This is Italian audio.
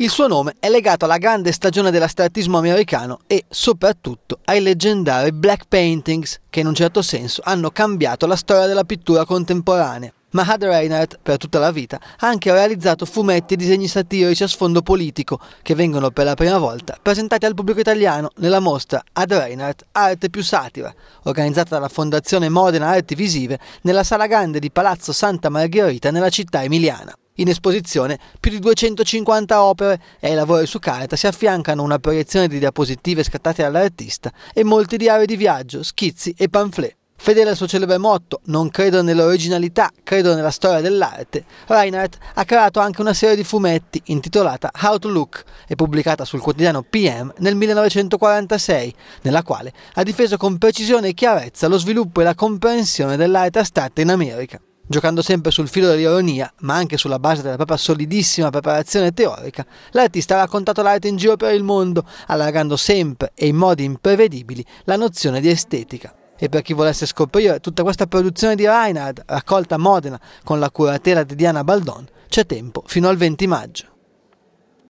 Il suo nome è legato alla grande stagione dell'astrattismo americano e soprattutto ai leggendari Black Paintings, che in un certo senso hanno cambiato la storia della pittura contemporanea. Ma Had Reinhardt, per tutta la vita, ha anche realizzato fumetti e disegni satirici a sfondo politico, che vengono per la prima volta presentati al pubblico italiano nella mostra Had Reinhardt Arte più Satira, organizzata dalla Fondazione Modena Arti Visive nella sala grande di Palazzo Santa Margherita nella città emiliana. In esposizione più di 250 opere e ai lavori su carta si affiancano una proiezione di diapositive scattate dall'artista e molti diari di viaggio, schizzi e pamphlet. Fedele al suo celebre motto, non credo nell'originalità, credo nella storia dell'arte, Reinhardt ha creato anche una serie di fumetti intitolata How to Look e pubblicata sul quotidiano PM nel 1946, nella quale ha difeso con precisione e chiarezza lo sviluppo e la comprensione dell'arte astratta in America. Giocando sempre sul filo dell'ironia, ma anche sulla base della propria solidissima preparazione teorica, l'artista ha raccontato l'arte in giro per il mondo, allargando sempre e in modi imprevedibili la nozione di estetica. E per chi volesse scoprire tutta questa produzione di Reinhard, raccolta a Modena con la curatela di Diana Baldon, c'è tempo fino al 20 maggio.